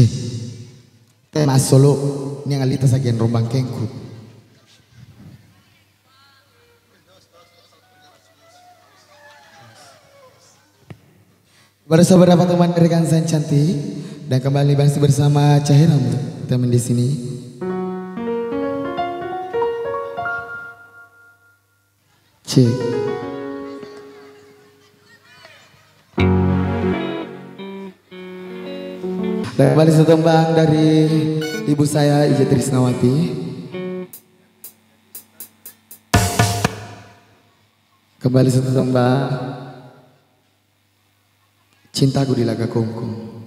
Cek. Tema solo ni ang alita sa rombang kengku. Bersama beberapa teman rekan saya cantik dan kembali bersama Cahira teman di sini. Cek. Kembali satu tembang dari ibu saya Ija Trisnawati. Kembali satu tembang Cintaku di Laga Kongkong.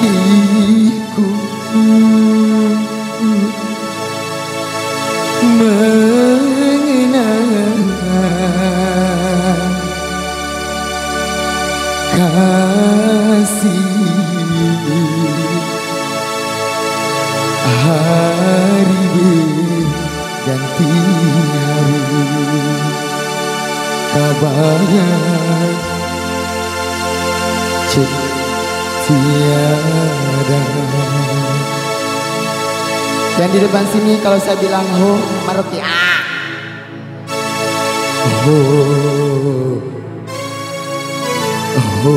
Hatiku. Mengenang kasih hari berganti hari kabar tiada. Dan di depan sini kalau saya bilang ho Maroki ah. Ho Ho.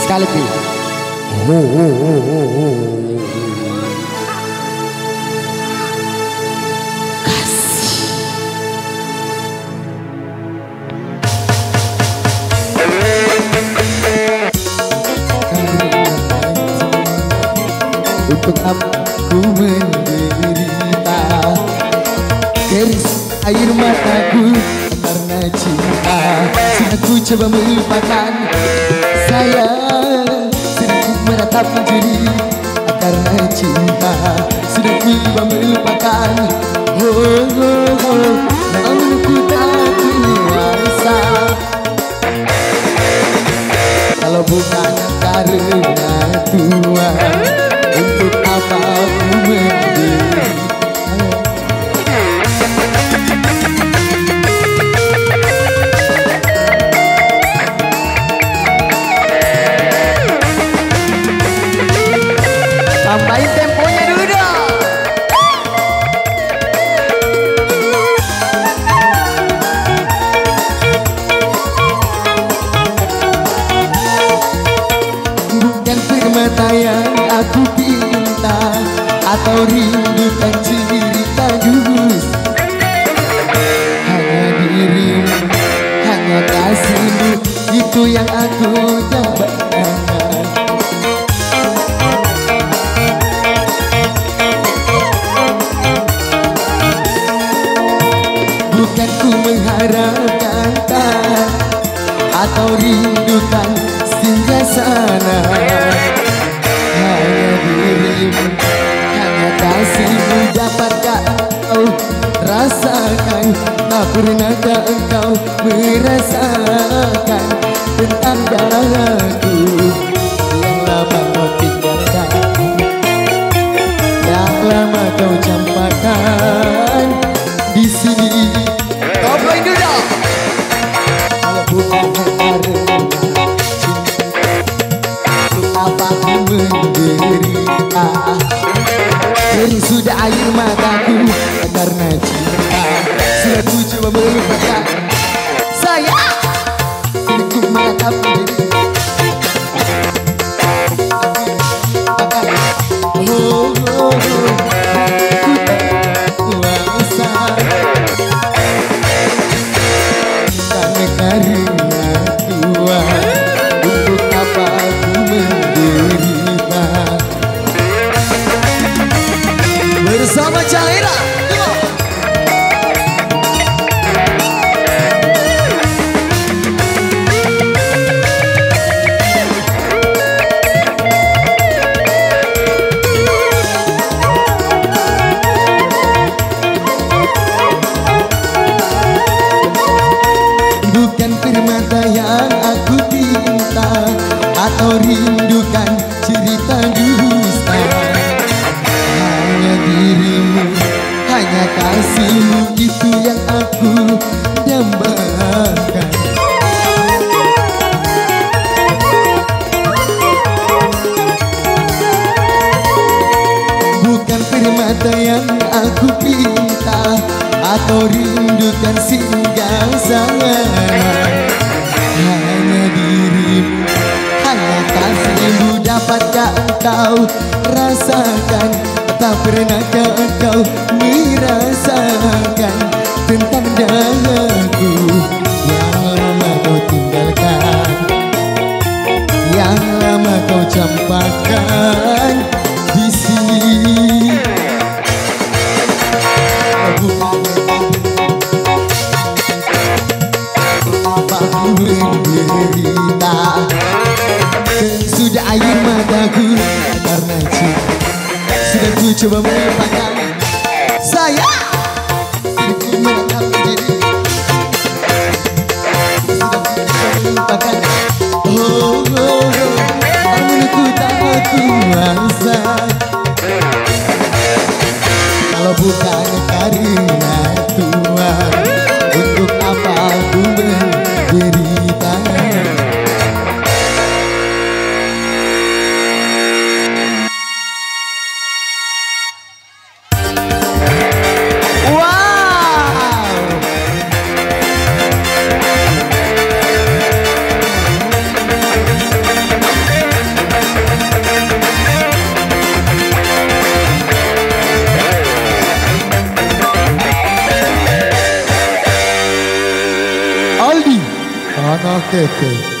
Sekali pi Ho. Untuk aku menderita. Keris air mataku karena cinta. Sudah ku coba melupakan Sudah ku meratap menjadi karena cinta. Sudah ku coba melupakan. Oh, oh, oh Atau rindu dan cerita dus Hanya dirimu, hanya kasihmu Itu yang aku dapatkan Bukan ku mengharapkan tak Atau rindukan singgah sana. Hanya dirimu kasihmu dapatkah kau rasakan. Tak pernahkah engkau merasakan Tentang daraku sudah air mataku. Karena cinta Sudah ku coba melupakan Saya ku menatap diri Oh, oh, oh. Bersama permata yang aku pinta Atau rindukan singgah sana Hanya dirimu Hanya kasihmu dapatkah engkau rasakan Tak pernahkah engkau merasakan Tentang dalaku Yang lama kau tinggalkan Yang lama kau campakkan Menderita Sudah air mataku karena cinta. Sudah ku coba melupakan Saya Tete.